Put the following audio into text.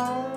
Bye.